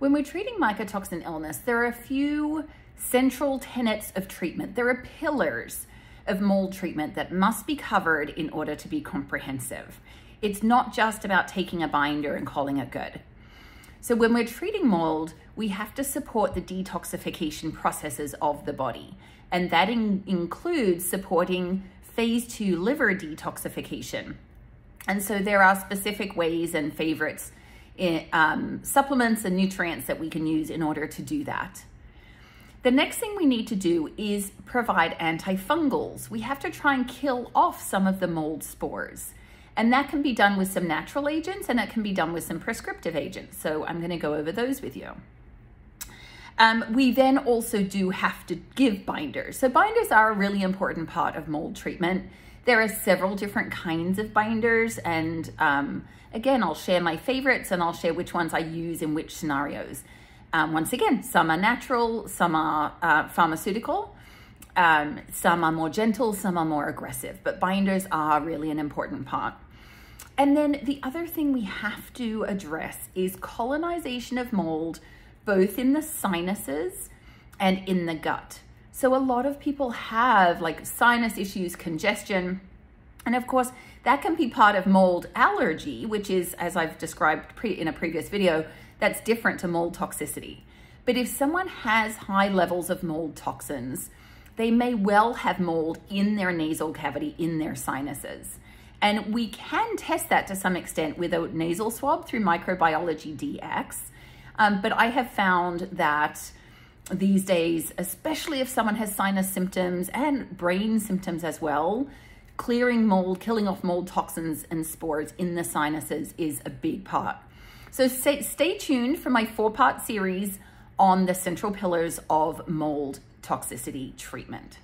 When we're treating mycotoxin illness, there are a few central tenets of treatment. There are pillars of mold treatment that must be covered in order to be comprehensive. It's not just about taking a binder and calling it good. So when we're treating mold, we have to support the detoxification processes of the body. And that in includes supporting phase two liver detoxification. And so there are specific ways and favorites, um, supplements and nutrients that we can use in order to do that. The next thing we need to do is provide antifungals. We have to try and kill off some of the mold spores. And that can be done with some natural agents and it can be done with some prescriptive agents. So I'm gonna go over those with you. Um, we then also do have to give binders. So binders are a really important part of mold treatment. There are several different kinds of binders and um, again, I'll share my favorites and I'll share which ones I use in which scenarios. Um, once again, some are natural, some are uh, pharmaceutical, um, some are more gentle, some are more aggressive, but binders are really an important part. And then the other thing we have to address is colonization of mold, both in the sinuses and in the gut. So a lot of people have like sinus issues, congestion, and of course, that can be part of mold allergy, which is, as I've described in a previous video, that's different to mold toxicity. But if someone has high levels of mold toxins, they may well have mold in their nasal cavity, in their sinuses. And we can test that to some extent with a nasal swab through Microbiology DX. Um, but I have found that these days, especially if someone has sinus symptoms and brain symptoms as well, clearing mold, killing off mold toxins and spores in the sinuses is a big part. So stay, stay tuned for my four part series on the central pillars of mold toxicity treatment.